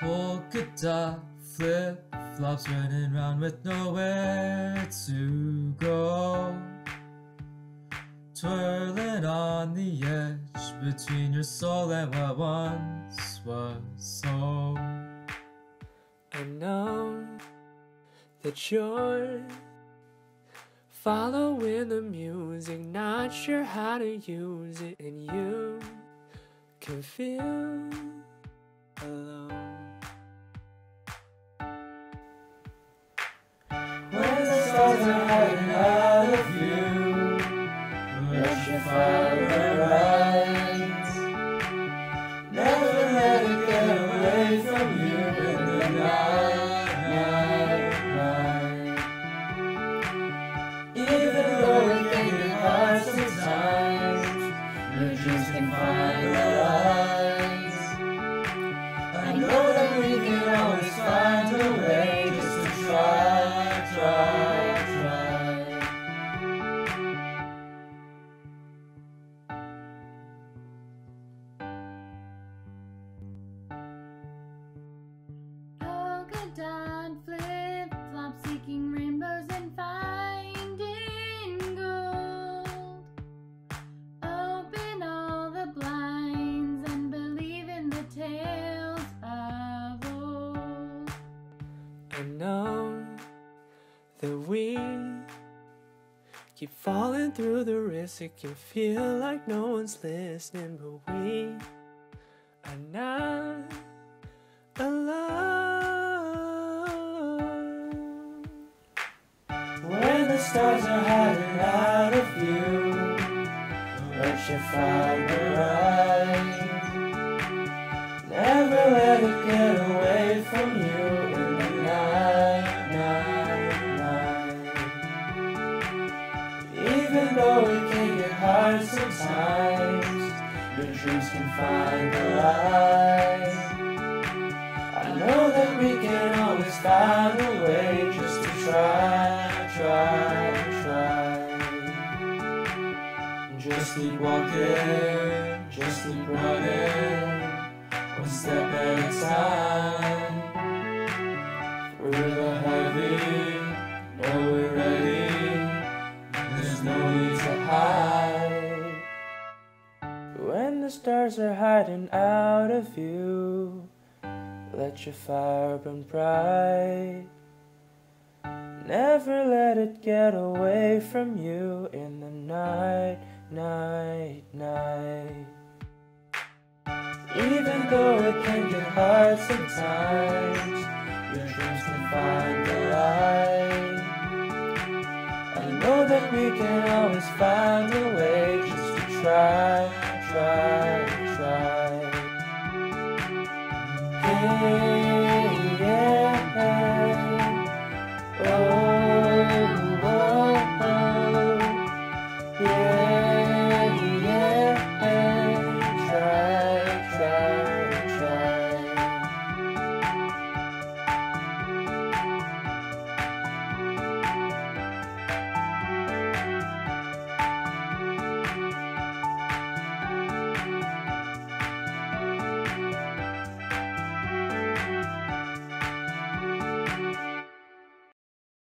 Polka dot flip flops running round with nowhere to go. Twirling on the edge between your soul and what once was so. I know that you're following the music, not sure how to use it, and you can feel I know that we keep falling through the risks. It can feel like no one's listening, but we are not alone. When the stars are hiding out of view, let your find the Never sometimes, your dreams can find the light. I know that we can always find a way just to try, try, try. Just keep walking, just keep running, one step at a time. Through the When the stars are hiding out of view. Let your fire burn bright. Never let it get away from you in the night, night, night. Even though it can get hard sometimes, your dreams can find the light. I know that we can always find a way just to try, try, try. Hey.